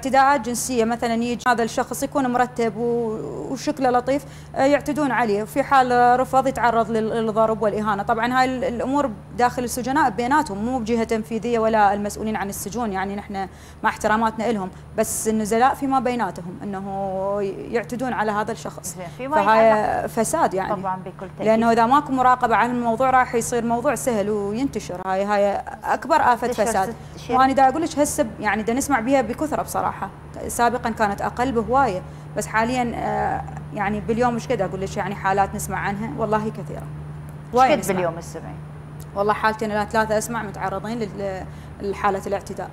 اعتداءات جنسية مثلا يجي هذا الشخص يكون مرتب وشكله لطيف آه، يعتدون عليه وفي حال رفض يتعرض للضرب والإهانة. طبعا هاي الأمور داخل السجناء بيناتهم مو بجهة تنفيذية ولا المسؤولين عن السجون يعني نحن مع احتراماتنا لهم بس النزلاء فيما بيناتهم إنه يعتدون على هذا الشخص. فهاي فساد يعني. طبعا بكل تأكيد. لأنه إذا ماكو مراقبة على الموضوع راح يصير موضوع سهل وينتشر. هاي هاي أكبر آفة فساد. وأنا دا أقول لك هسه يعني دا نسمع بها بكثرة بصراحة. سابقا كانت أقل بهواية بس حاليا آه، يعني باليوم إيش قد أقول لك؟ يعني حالات نسمع عنها والله كثيرة. وايد باليوم السمعين والله حالتين ثلاثة أسمع متعرضين لحالة الاعتداء.